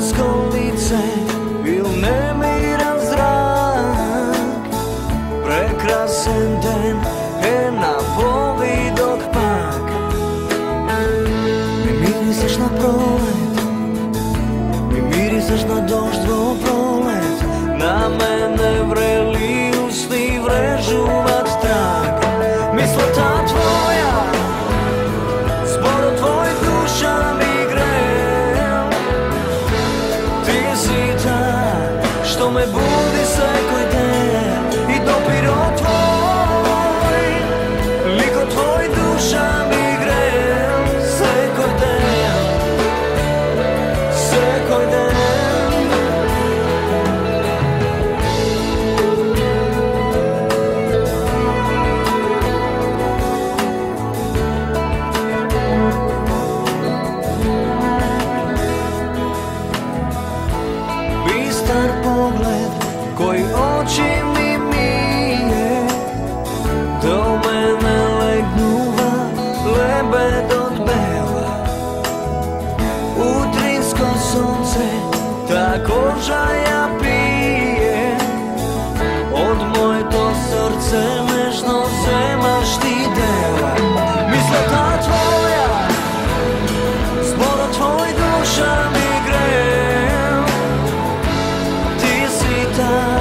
сколиться вільними зрак, прекрасен день е на повідок пак. Не міряєш на пролет, не міряєш на дощ. no, we don't. Lebed od bela Utrinsko sunce ta koža ja pije. Od moje to srce nežno zemaš ti dela Mislota tvoja Zboro tvoj duša mi gre. Ti si ta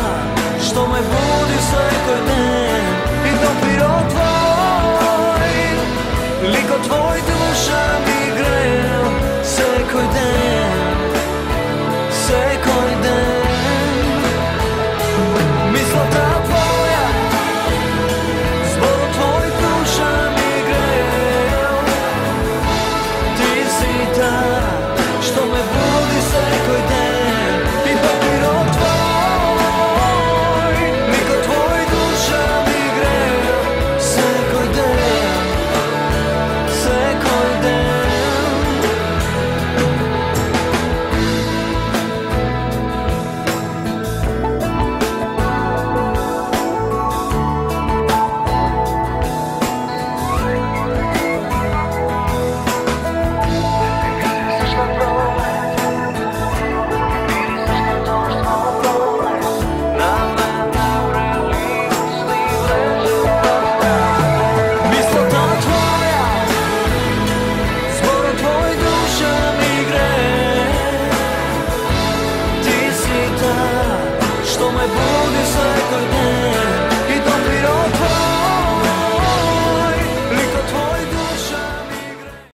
što me budi svekoj